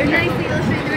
They're nice to nicely illustrated.